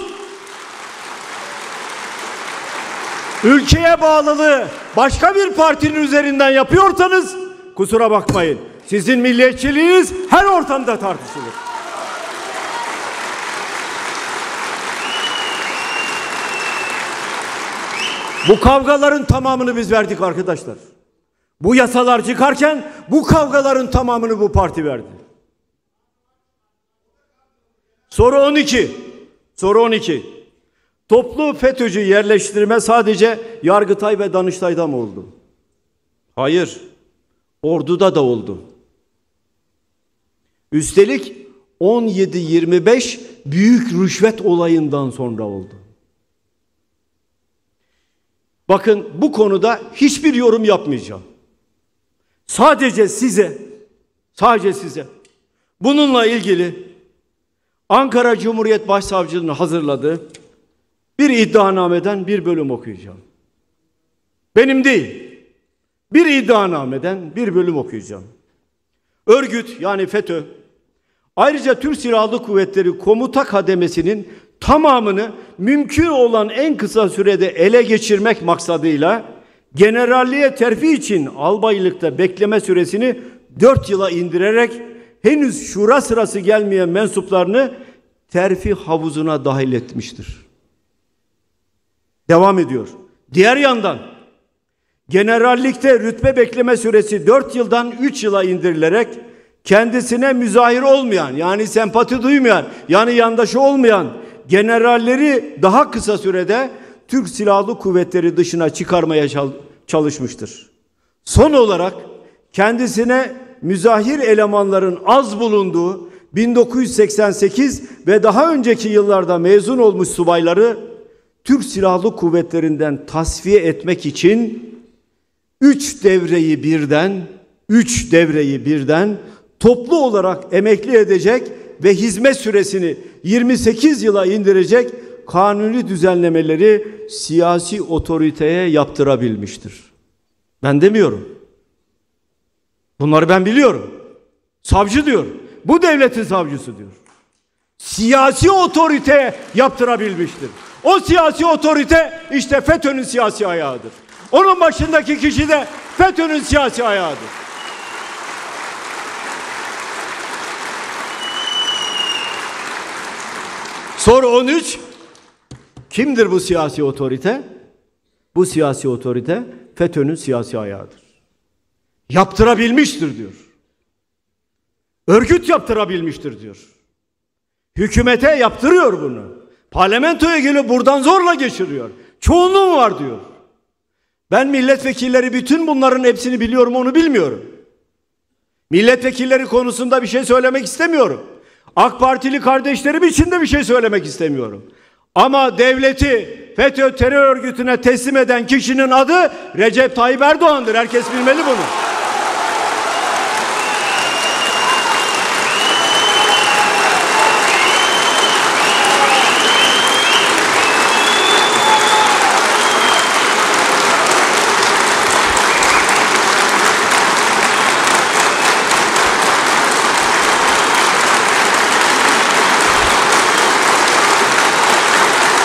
Ülkeye bağlılığı başka bir partinin üzerinden yapıyorsanız kusura bakmayın. Sizin milliyetçiliğiniz her ortamda tartışılır. Bu kavgaların tamamını biz verdik arkadaşlar. Bu yasalar çıkarken bu kavgaların tamamını bu parti verdi. Soru 12. Soru 12. Toplu FETÖ'cü yerleştirme sadece Yargıtay ve Danıştay'da mı oldu? Hayır. Ordu'da da oldu. Üstelik 17-25 büyük rüşvet olayından sonra oldu. Bakın bu konuda hiçbir yorum yapmayacağım. Sadece size, sadece size bununla ilgili Ankara Cumhuriyet Başsavcılığı'nın hazırladığı bir iddianameden bir bölüm okuyacağım. Benim değil, bir iddianameden bir bölüm okuyacağım. Örgüt yani FETÖ ayrıca Türk Silahlı Kuvvetleri komuta kademesinin tamamını mümkün olan en kısa sürede ele geçirmek maksadıyla generalliğe terfi için albaylıkta bekleme süresini 4 yıla indirerek henüz şura sırası gelmeyen mensuplarını terfi havuzuna dahil etmiştir. Devam ediyor. Diğer yandan generallikte rütbe bekleme süresi 4 yıldan 3 yıla indirilerek kendisine müzahir olmayan yani sempati duymayan yani yandaşı olmayan generalleri daha kısa sürede Türk Silahlı Kuvvetleri dışına çıkarmaya çalışmıştır. Son olarak kendisine müzahir elemanların az bulunduğu 1988 ve daha önceki yıllarda mezun olmuş subayları Türk Silahlı Kuvvetlerinden tasfiye etmek için üç devreyi birden, üç devreyi birden toplu olarak emekli edecek ve hizmet süresini 28 yıla indirecek kanuni düzenlemeleri siyasi otoriteye yaptırabilmiştir. Ben demiyorum. Bunları ben biliyorum. Savcı diyor. Bu devletin savcısı diyor. Siyasi otorite yaptırabilmiştir. O siyasi otorite işte FETÖ'nün siyasi ayağıdır. Onun başındaki kişi de FETÖ'nün siyasi ayağıdır. Soru 13. Kimdir bu siyasi otorite? Bu siyasi otorite FETÖ'nün siyasi ayağıdır. Yaptırabilmiştir diyor. Örgüt yaptırabilmiştir diyor. Hükümete yaptırıyor bunu. Parlamentoya geliyor buradan zorla geçiriyor. Çoğunluğum var diyor. Ben milletvekilleri bütün bunların hepsini biliyorum onu bilmiyorum. Milletvekilleri konusunda bir şey söylemek istemiyorum. AK Partili kardeşlerim için de bir şey söylemek istemiyorum. Ama devleti FETÖ terör örgütüne teslim eden kişinin adı Recep Tayyip Erdoğan'dır. Herkes bilmeli bunu.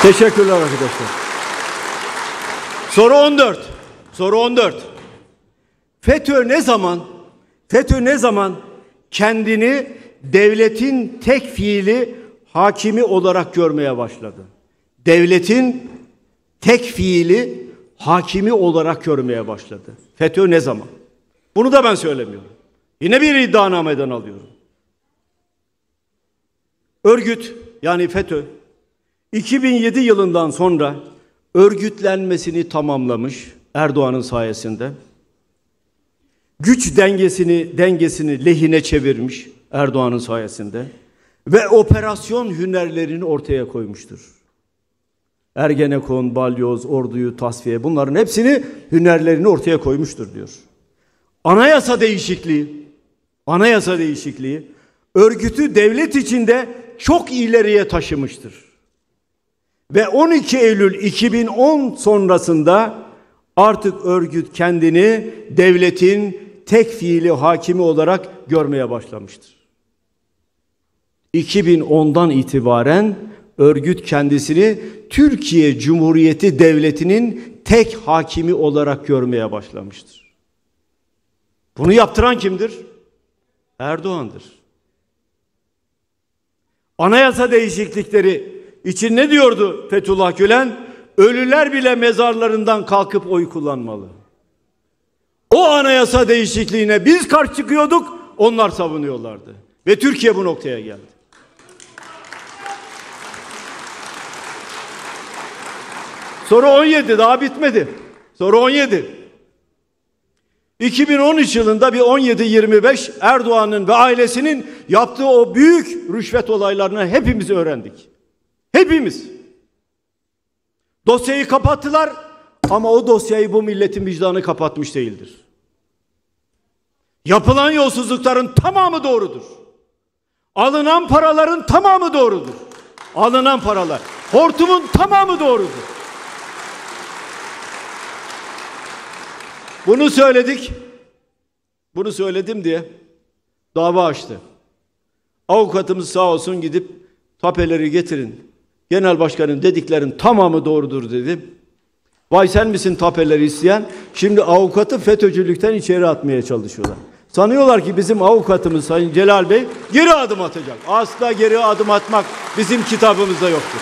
Teşekkürler arkadaşlar. Soru 14. Soru 14. FETÖ ne zaman FETÖ ne zaman kendini devletin tek fiili hakimi olarak görmeye başladı? Devletin tek fiili hakimi olarak görmeye başladı. FETÖ ne zaman? Bunu da ben söylemiyorum. Yine bir iddianameden alıyorum. Örgüt yani FETÖ 2007 yılından sonra örgütlenmesini tamamlamış Erdoğan'ın sayesinde. Güç dengesini dengesini lehine çevirmiş Erdoğan'ın sayesinde ve operasyon hünerlerini ortaya koymuştur. Ergenekon, Balyoz, Orduyu, Tasfiye bunların hepsini hünerlerini ortaya koymuştur diyor. Anayasa değişikliği, anayasa değişikliği örgütü devlet içinde çok ileriye taşımıştır. Ve 12 Eylül 2010 sonrasında artık örgüt kendini devletin tek fiili hakimi olarak görmeye başlamıştır. 2010'dan itibaren örgüt kendisini Türkiye Cumhuriyeti Devleti'nin tek hakimi olarak görmeye başlamıştır. Bunu yaptıran kimdir? Erdoğan'dır. Anayasa değişiklikleri için ne diyordu Fethullah Gülen? Ölüler bile mezarlarından kalkıp oy kullanmalı. O anayasa değişikliğine biz karşı çıkıyorduk, onlar savunuyorlardı. Ve Türkiye bu noktaya geldi. Soru 17 daha bitmedi. Soru 17. 2013 yılında bir 17-25 Erdoğan'ın ve ailesinin yaptığı o büyük rüşvet olaylarını hepimiz öğrendik. Hepimiz. Dosyayı kapattılar ama o dosyayı bu milletin vicdanı kapatmış değildir. Yapılan yolsuzlukların tamamı doğrudur. Alınan paraların tamamı doğrudur. Alınan paralar. Hortumun tamamı doğrudur. Bunu söyledik. Bunu söyledim diye dava açtı. Avukatımız sağ olsun gidip tapeleri getirin. Genel başkanın dediklerin tamamı doğrudur dedi. Vay sen misin tapeleri isteyen? Şimdi avukatı FETÖ'cülükten içeri atmaya çalışıyorlar. Sanıyorlar ki bizim avukatımız Sayın Celal Bey geri adım atacak. Asla geri adım atmak bizim kitabımızda yoktur.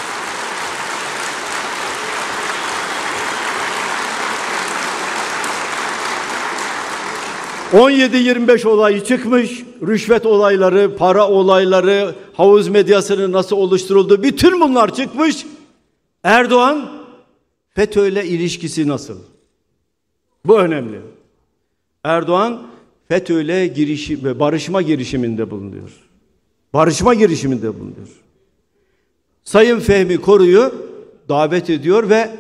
17-25 olayı çıkmış, rüşvet olayları, para olayları, havuz medyasının nasıl oluşturulduğu bütün bunlar çıkmış. Erdoğan FETÖ ile ilişkisi nasıl? Bu önemli. Erdoğan FETÖ ile girişi barışma girişiminde bulunuyor. Barışma girişiminde bulunuyor. Sayın Fehmi Koru'yu davet ediyor ve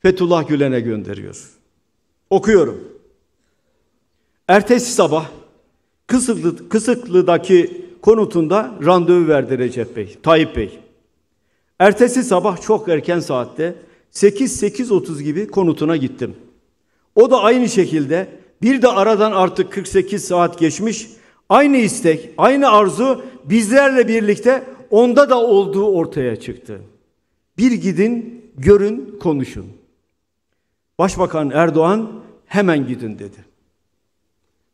Fethullah Gülen'e gönderiyor. Okuyorum. Ertesi sabah Kısıklı, Kısıklı'daki konutunda randevu verdi Recep Bey, Tayyip Bey. Ertesi sabah çok erken saatte 8-8.30 gibi konutuna gittim. O da aynı şekilde bir de aradan artık 48 saat geçmiş. Aynı istek, aynı arzu bizlerle birlikte onda da olduğu ortaya çıktı. Bir gidin, görün, konuşun. Başbakan Erdoğan hemen gidin dedi.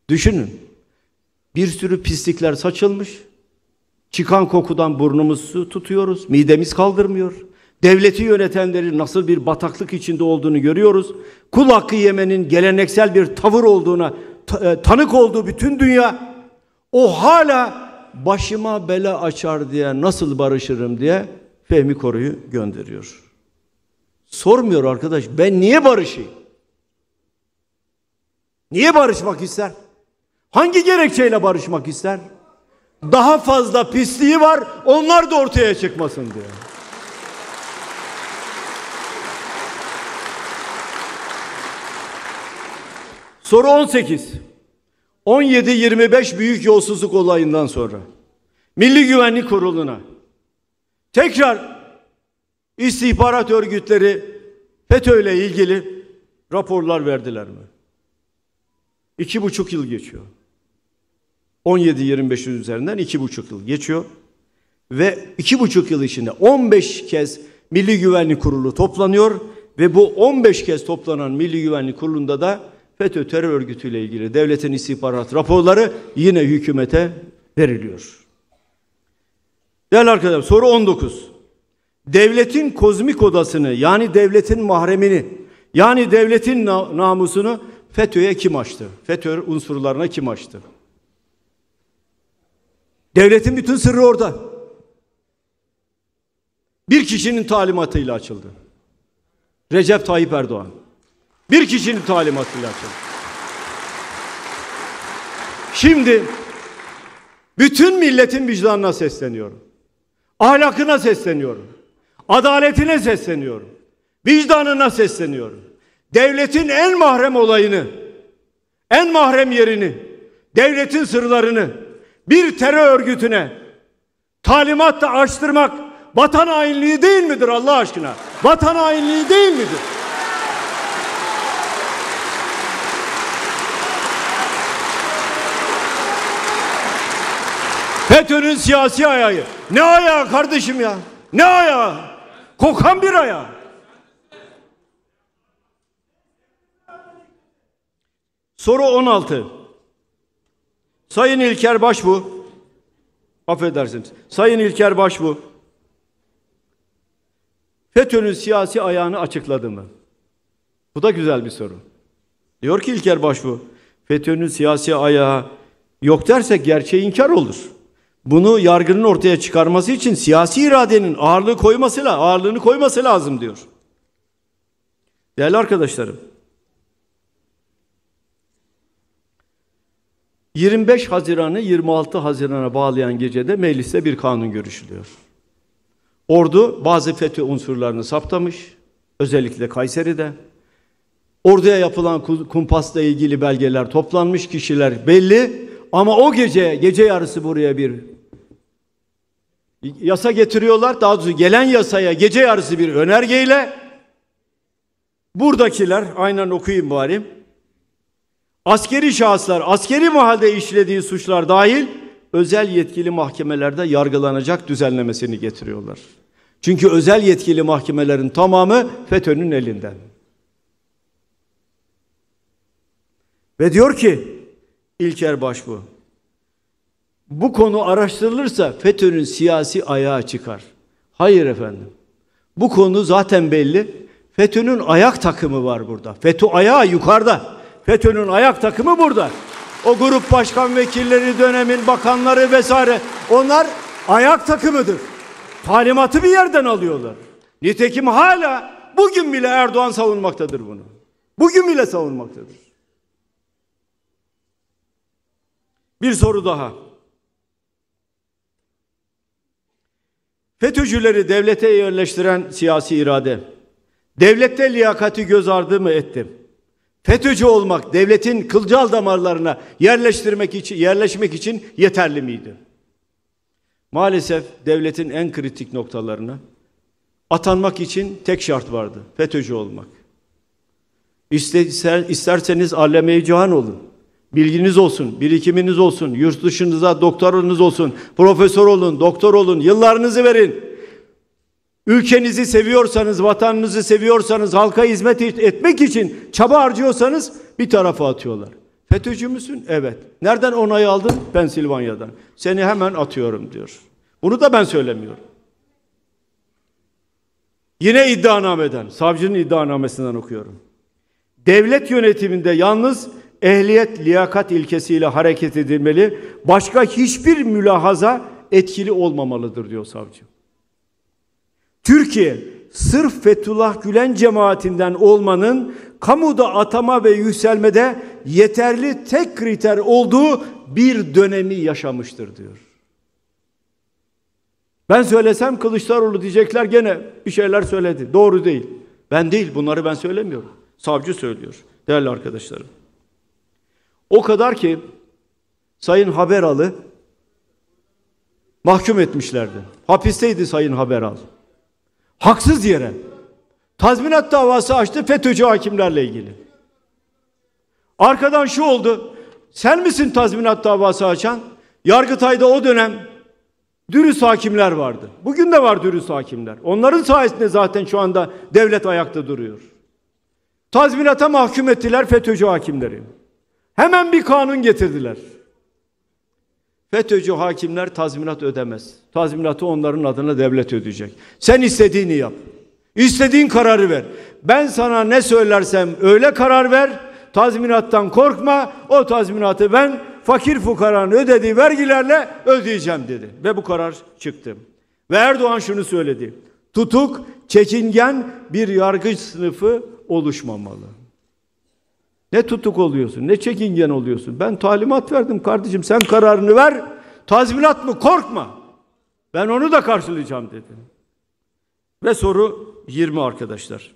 Düşünün. Bir sürü pislikler saçılmış. Çıkan kokudan burnumuzu tutuyoruz. Midemiz kaldırmıyor. Devleti yönetenlerin nasıl bir bataklık içinde olduğunu görüyoruz. Kul hakkı yemenin geleneksel bir tavır olduğuna e, tanık olduğu bütün dünya o hala başıma bela açar diye nasıl barışırım diye Fehmi Koru'yu gönderiyor. Sormuyor arkadaş ben niye barışayım? Niye barışmak ister? Hangi gerekçeyle barışmak ister? Daha fazla pisliği var, onlar da ortaya çıkmasın diye. Soru 18. 17-25 büyük yolsuzluk olayından sonra Milli Güvenlik Kurulu'na tekrar istihbarat örgütleri FETÖ ile ilgili raporlar verdiler mi? İki buçuk yıl geçiyor. 17-25'in üzerinden iki buçuk yıl geçiyor. Ve iki buçuk yıl içinde 15 kez Milli Güvenlik Kurulu toplanıyor ve bu 15 kez toplanan Milli Güvenlik Kurulu'nda da FETÖ terör örgütüyle ilgili devletin istihbarat raporları yine hükümete veriliyor. Değerli arkadaşlar soru 19. Devletin kozmik odasını yani devletin mahremini yani devletin namusunu FETÖ'ye kim açtı? FETÖ unsurlarına kim açtı? Devletin bütün sırrı orada. Bir kişinin talimatıyla açıldı. Recep Tayyip Erdoğan. Bir kişinin talimatıyla açıldı. Şimdi bütün milletin vicdanına sesleniyorum. Ahlakına sesleniyorum. Adaletine sesleniyorum. Vicdanına sesleniyorum. Devletin en mahrem olayını, en mahrem yerini, devletin sırlarını bir terör örgütüne talimatla açtırmak vatan hainliği değil midir Allah aşkına? Vatan hainliği değil midir? FETÖ'nün siyasi ayağı. Ne ayağı kardeşim ya? Ne ayağı? Kokan bir ayağı. Soru 16. Sayın İlker Başbu, affedersiniz, Sayın İlker Başbu, FETÖ'nün siyasi ayağını açıkladı mı? Bu da güzel bir soru. Diyor ki İlker Başbu, FETÖ'nün siyasi ayağı yok dersek gerçeği inkar olur. Bunu yargının ortaya çıkarması için siyasi iradenin ağırlığı koyması, ağırlığını koyması lazım diyor. Değerli arkadaşlarım, 25 Haziran'ı 26 Haziran'a bağlayan gecede mecliste bir kanun görüşülüyor. Ordu bazı FETÖ unsurlarını saptamış, özellikle Kayseri'de. Orduya yapılan kumpasla ilgili belgeler toplanmış, kişiler belli. Ama o gece, gece yarısı buraya bir yasa getiriyorlar. Daha doğrusu gelen yasaya gece yarısı bir önergeyle buradakiler, aynen okuyayım bari. Askeri şahıslar, askeri mahalde işlediği suçlar dahil özel yetkili mahkemelerde yargılanacak düzenlemesini getiriyorlar. Çünkü özel yetkili mahkemelerin tamamı FETÖ'nün elinden. Ve diyor ki İlker Başbuğ, bu konu araştırılırsa FETÖ'nün siyasi ayağı çıkar. Hayır efendim. Bu konu zaten belli. FETÖ'nün ayak takımı var burada. FETÖ ayağı yukarıda. FETÖ'nün ayak takımı burada. O grup başkan vekilleri dönemin bakanları vesaire onlar ayak takımıdır. Talimatı bir yerden alıyorlar. Nitekim hala bugün bile Erdoğan savunmaktadır bunu. Bugün bile savunmaktadır. Bir soru daha. FETÖ'cüleri devlete yerleştiren siyasi irade, devlette liyakati göz ardı mı etti? FETÖ'cü olmak devletin kılcal damarlarına yerleştirmek için, yerleşmek için yeterli miydi? Maalesef devletin en kritik noktalarına atanmak için tek şart vardı. FETÖ'cü olmak. İster, isterseniz alleme cihan olun. Bilginiz olsun, birikiminiz olsun, yurt dışınıza doktorunuz olsun, profesör olun, doktor olun, yıllarınızı verin. Ülkenizi seviyorsanız, vatanınızı seviyorsanız, halka hizmet etmek için çaba harcıyorsanız bir tarafa atıyorlar. FETÖ'cü müsün? Evet. Nereden onay aldın? Pensilvanya'dan. Seni hemen atıyorum diyor. Bunu da ben söylemiyorum. Yine iddianameden, savcının iddianamesinden okuyorum. Devlet yönetiminde yalnız ehliyet, liyakat ilkesiyle hareket edilmeli. Başka hiçbir mülahaza etkili olmamalıdır diyor savcı. Türkiye sırf Fethullah Gülen cemaatinden olmanın kamuda atama ve yükselmede yeterli tek kriter olduğu bir dönemi yaşamıştır diyor. Ben söylesem Kılıçdaroğlu diyecekler gene bir şeyler söyledi. Doğru değil. Ben değil bunları ben söylemiyorum. Savcı söylüyor değerli arkadaşlarım. O kadar ki Sayın Haberalı mahkum etmişlerdi. Hapisteydi Sayın Haberal. Haksız yere. Tazminat davası açtı FETÖ'cü hakimlerle ilgili. Arkadan şu oldu. Sen misin tazminat davası açan? Yargıtay'da o dönem dürüst hakimler vardı. Bugün de var dürüst hakimler. Onların sayesinde zaten şu anda devlet ayakta duruyor. Tazminata mahkum ettiler FETÖ'cü hakimleri. Hemen bir kanun getirdiler. FETÖ'cü hakimler tazminat ödemez. Tazminatı onların adına devlet ödeyecek. Sen istediğini yap. İstediğin kararı ver. Ben sana ne söylersem öyle karar ver. Tazminattan korkma. O tazminatı ben fakir fukaranın ödediği vergilerle ödeyeceğim dedi. Ve bu karar çıktı. Ve Erdoğan şunu söyledi. Tutuk, çekingen bir yargıç sınıfı oluşmamalı. Ne tutuk oluyorsun, ne çekingen oluyorsun. Ben talimat verdim kardeşim, sen kararını ver. Tazminat mı? Korkma. Ben onu da karşılayacağım dedi. Ve soru 20 arkadaşlar.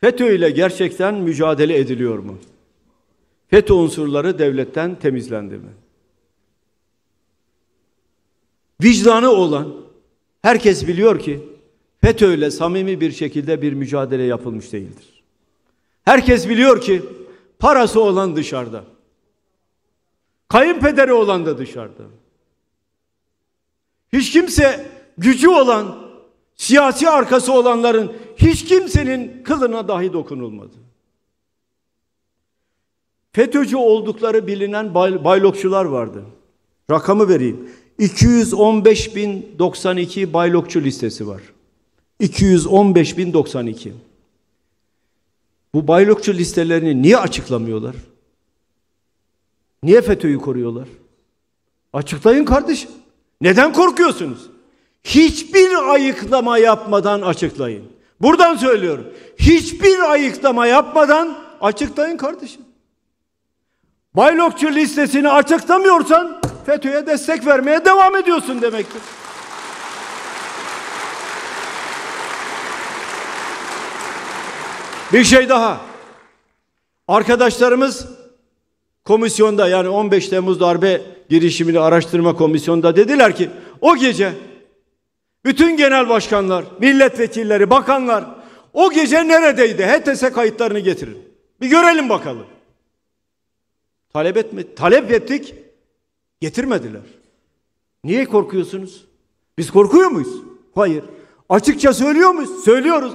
FETÖ ile gerçekten mücadele ediliyor mu? FETÖ unsurları devletten temizlendi mi? Vicdanı olan herkes biliyor ki FETÖ ile samimi bir şekilde bir mücadele yapılmış değildir. Herkes biliyor ki parası olan dışarıda. Kayınpederi olan da dışarıda. Hiç kimse gücü olan, siyasi arkası olanların hiç kimsenin kılına dahi dokunulmadı. FETÖ'cü oldukları bilinen bay, baylokçular vardı. Rakamı vereyim. 215.092 baylokçu listesi var. 215.092. Bu baylokçu listelerini niye açıklamıyorlar? Niye FETÖ'yü koruyorlar? Açıklayın kardeşim. Neden korkuyorsunuz? Hiçbir ayıklama yapmadan açıklayın. Buradan söylüyorum. Hiçbir ayıklama yapmadan açıklayın kardeşim. Baylokçu listesini açıklamıyorsan FETÖ'ye destek vermeye devam ediyorsun demektir. Bir şey daha. Arkadaşlarımız komisyonda yani 15 Temmuz darbe girişimini araştırma komisyonunda dediler ki o gece bütün genel başkanlar, milletvekilleri, bakanlar o gece neredeydi? HTS kayıtlarını getirin. Bir görelim bakalım. Talep etme, talep ettik. Getirmediler. Niye korkuyorsunuz? Biz korkuyor muyuz? Hayır. Açıkça söylüyor muyuz? Söylüyoruz.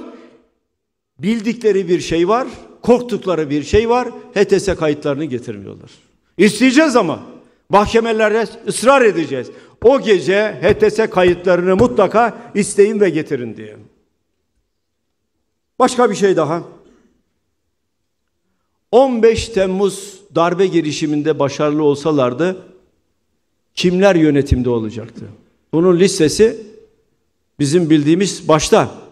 Bildikleri bir şey var, korktukları bir şey var. HTS kayıtlarını getirmiyorlar. İsteyeceğiz ama mahkemelerde ısrar edeceğiz. O gece HTS kayıtlarını mutlaka isteyin ve getirin diye. Başka bir şey daha. 15 Temmuz darbe girişiminde başarılı olsalardı kimler yönetimde olacaktı? Bunun listesi bizim bildiğimiz başta.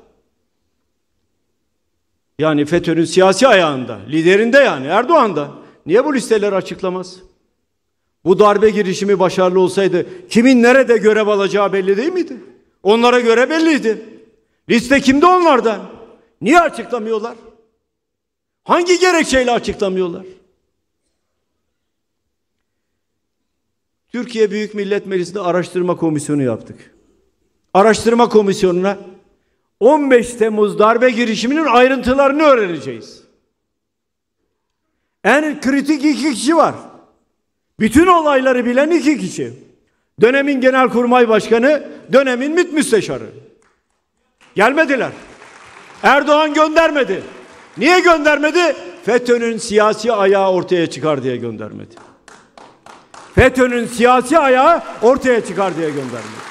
Yani FETÖ'nün siyasi ayağında, liderinde yani Erdoğan'da. Niye bu listeleri açıklamaz? Bu darbe girişimi başarılı olsaydı kimin nerede görev alacağı belli değil miydi? Onlara göre belliydi. Liste kimde onlardan? Niye açıklamıyorlar? Hangi gerekçeyle açıklamıyorlar? Türkiye Büyük Millet Meclisi'nde araştırma komisyonu yaptık. Araştırma komisyonuna 15 Temmuz darbe girişiminin ayrıntılarını öğreneceğiz. En kritik iki kişi var. Bütün olayları bilen iki kişi. Dönemin Genelkurmay Başkanı, dönemin MİT Müsteşarı. Gelmediler. Erdoğan göndermedi. Niye göndermedi? FETÖ'nün siyasi ayağı ortaya çıkar diye göndermedi. FETÖ'nün siyasi ayağı ortaya çıkar diye göndermedi.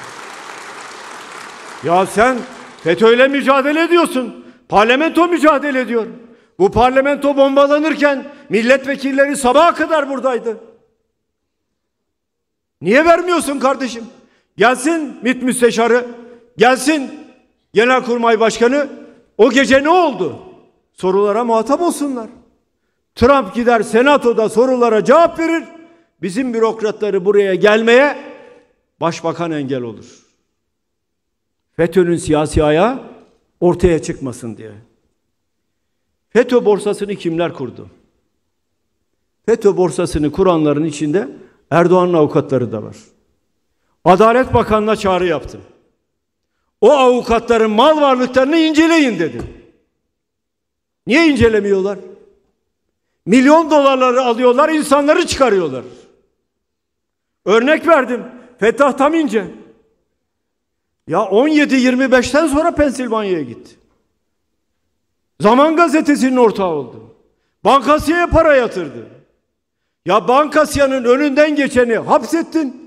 Ya sen FETÖ'yle mücadele ediyorsun. Parlamento mücadele ediyor. Bu parlamento bombalanırken milletvekilleri sabaha kadar buradaydı. Niye vermiyorsun kardeşim? Gelsin MİT müsteşarı, gelsin Genelkurmay Başkanı. O gece ne oldu? Sorulara muhatap olsunlar. Trump gider senatoda sorulara cevap verir. Bizim bürokratları buraya gelmeye başbakan engel olur. FETÖ'nün siyasi ayağı ortaya çıkmasın diye. FETÖ borsasını kimler kurdu? FETÖ borsasını kuranların içinde Erdoğan'ın avukatları da var. Adalet Bakanı'na çağrı yaptım. O avukatların mal varlıklarını inceleyin dedim. Niye incelemiyorlar? Milyon dolarları alıyorlar, insanları çıkarıyorlar. Örnek verdim. Fethah Tamince. Ya 17-25'ten sonra Pensilvanya'ya gitti. Zaman gazetesinin ortağı oldu. Bankasıya para yatırdı. Ya Bankası'nın önünden geçeni hapsettin.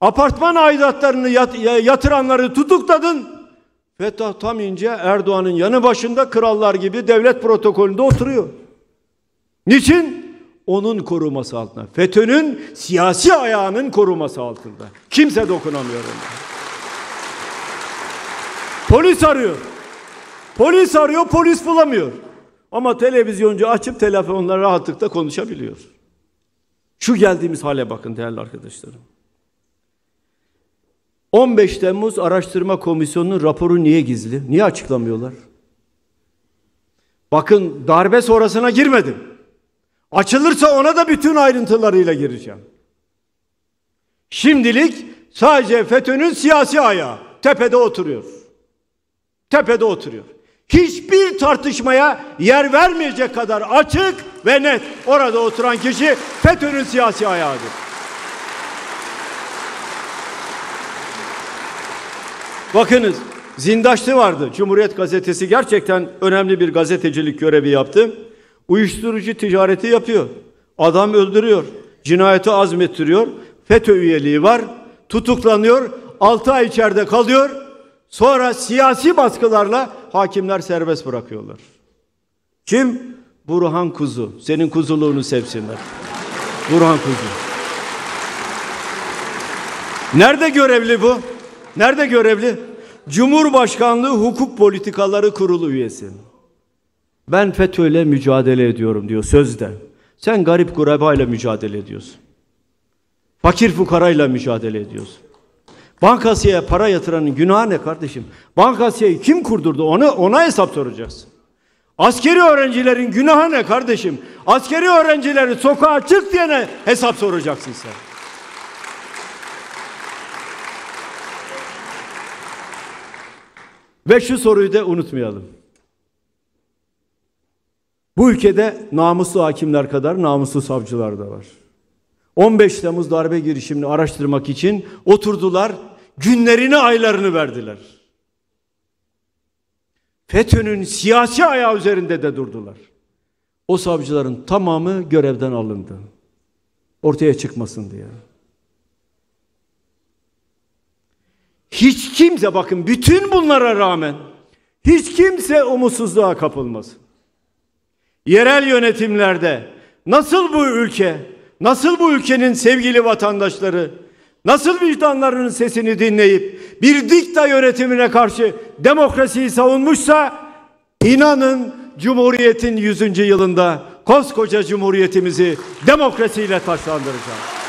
Apartman aidatlarını yat, yatıranları tutukladın. Fethah Tamince Erdoğan'ın yanı başında krallar gibi devlet protokolünde oturuyor. Niçin? Onun koruması altında. FETÖ'nün siyasi ayağının koruması altında. Kimse dokunamıyor ona. Polis arıyor. Polis arıyor, polis bulamıyor. Ama televizyoncu açıp telefonla rahatlıkla konuşabiliyor. Şu geldiğimiz hale bakın değerli arkadaşlarım. 15 Temmuz Araştırma Komisyonu'nun raporu niye gizli? Niye açıklamıyorlar? Bakın darbe sonrasına girmedim. Açılırsa ona da bütün ayrıntılarıyla gireceğim. Şimdilik sadece FETÖ'nün siyasi ayağı tepede oturuyor. Tepede oturuyor. Hiçbir tartışmaya yer vermeyecek kadar açık ve net orada oturan kişi FETÖ'nün siyasi ayağıdır. Bakınız Zindaşlı vardı. Cumhuriyet Gazetesi gerçekten önemli bir gazetecilik görevi yaptı. Uyuşturucu ticareti yapıyor. Adam öldürüyor. Cinayeti azmettiriyor. FETÖ üyeliği var. Tutuklanıyor. 6 ay içeride kalıyor. Sonra siyasi baskılarla hakimler serbest bırakıyorlar. Kim? Burhan Kuzu. Senin kuzuluğunu sevsinler. Burhan Kuzu. Nerede görevli bu? Nerede görevli? Cumhurbaşkanlığı Hukuk Politikaları Kurulu üyesi. Ben FETÖ'yle mücadele ediyorum diyor sözde. Sen garip gurebayla mücadele ediyorsun. Fakir fukarayla mücadele ediyorsun. Bankasıya para yatıranın günahı ne kardeşim? Bankasıyı kim kurdurdu? Ona, ona hesap soracaksın. Askeri öğrencilerin günahı ne kardeşim? Askeri öğrencileri sokağa çık diyene hesap soracaksın sen. Ve şu soruyu da unutmayalım. Bu ülkede namuslu hakimler kadar namuslu savcılar da var. 15 Temmuz darbe girişimini araştırmak için oturdular, günlerini aylarını verdiler. FETÖ'nün siyasi ayağı üzerinde de durdular. O savcıların tamamı görevden alındı. Ortaya çıkmasın diye. Hiç kimse bakın bütün bunlara rağmen hiç kimse umutsuzluğa kapılmasın. Yerel yönetimlerde nasıl bu ülke, nasıl bu ülkenin sevgili vatandaşları, nasıl vicdanlarının sesini dinleyip bir dikta yönetimine karşı demokrasiyi savunmuşsa inanın Cumhuriyet'in 100. yılında koskoca Cumhuriyetimizi demokrasiyle taşlandıracağız.